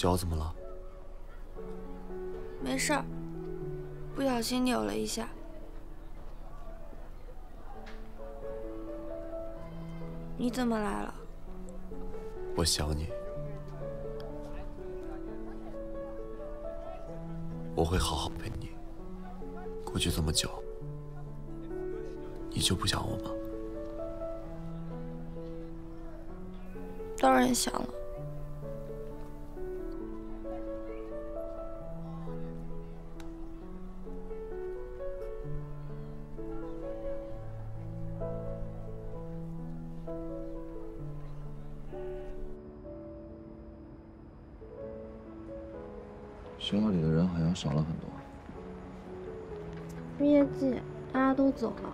脚怎么了？没事儿，不小心扭了一下。你怎么来了？我想你，我会好好陪你。过去这么久，你就不想我吗？当然想了。学校里的人好像少了很多。毕业季大家都走了，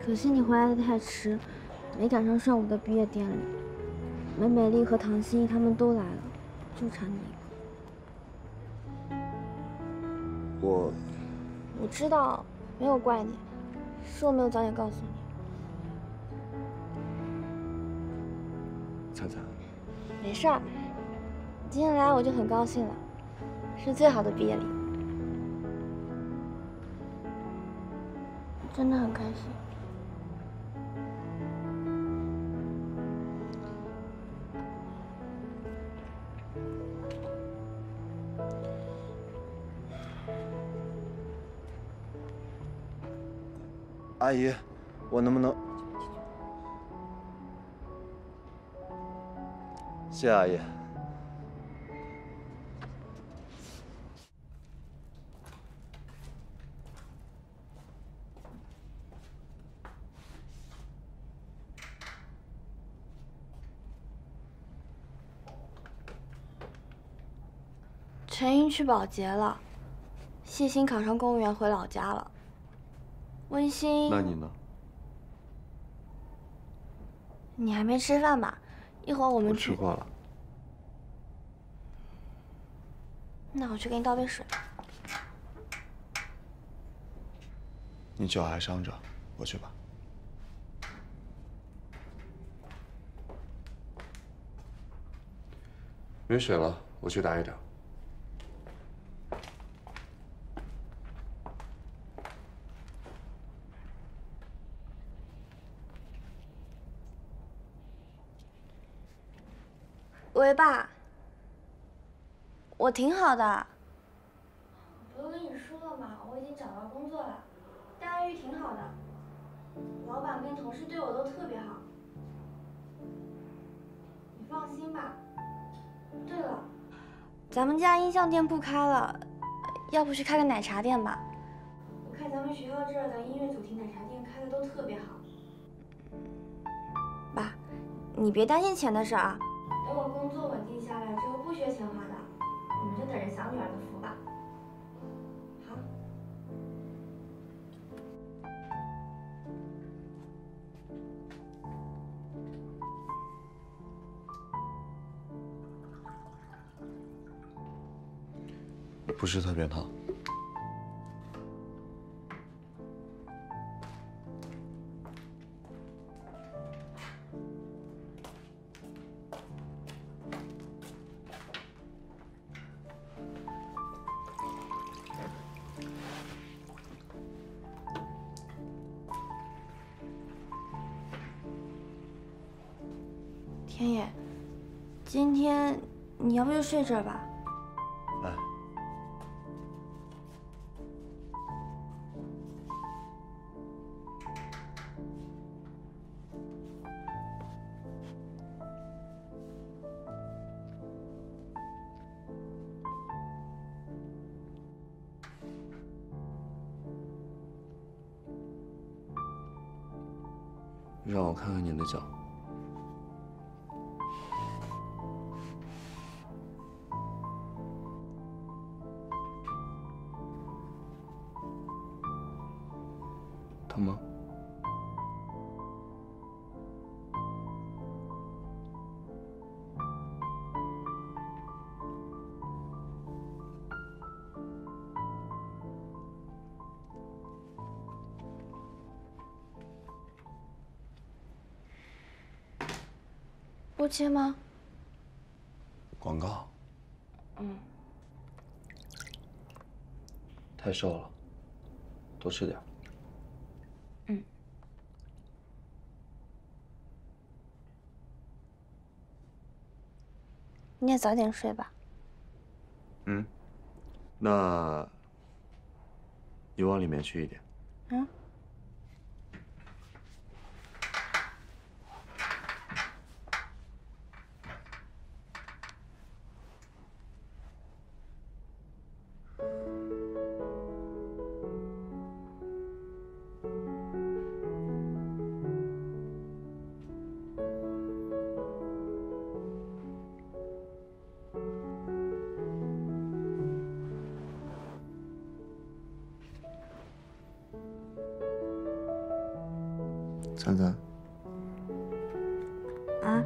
可惜你回来的太迟，没赶上上午的毕业典礼。美美丽和唐心怡他们都来了，就差你一个。我我知道，没有怪你，是我没有早点告诉你。灿灿，没事儿，今天来我就很高兴了，是最好的毕业礼，真的很开心。阿姨，我能不能？谢谢阿姨。陈英去保洁了，谢欣考上公务员回老家了。温馨，那你呢？你还没吃饭吧？一会儿我们去。我吃过了。那我去给你倒杯水。你脚还伤着，我去吧。没水了，我去打一打。喂，爸，我挺好的。不是跟你说了吗？我已经找到工作了，待遇挺好的，老板跟同事对我都特别好。你放心吧。对了，咱们家音像店不开了，要不去开个奶茶店吧？我看咱们学校这儿的音乐主题奶茶店开的都特别好。爸，你别担心钱的事儿啊。等我工作稳定下来之后，不缺钱花的，你们就等着小女儿的福吧。好。不是特别烫。天野，今天你要不就睡这儿吧？来，让我看看你的脚。接吗？广告。嗯。太瘦了，多吃点。嗯。你也早点睡吧。嗯。那你往里面去一点。嗯。灿灿，啊？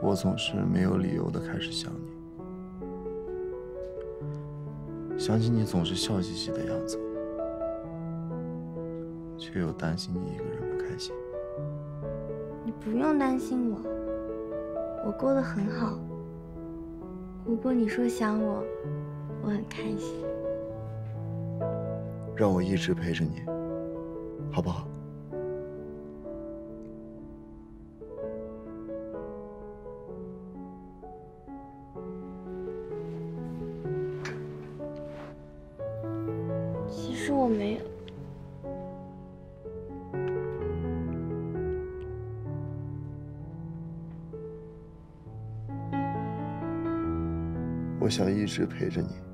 我总是没有理由的开始想你，想起你总是笑嘻嘻的样子，却又担心你一个人不开心。你不用担心我，我过得很好。如果你说想我，我很开心。让我一直陪着你。好不好？其实我没有。我想一直陪着你。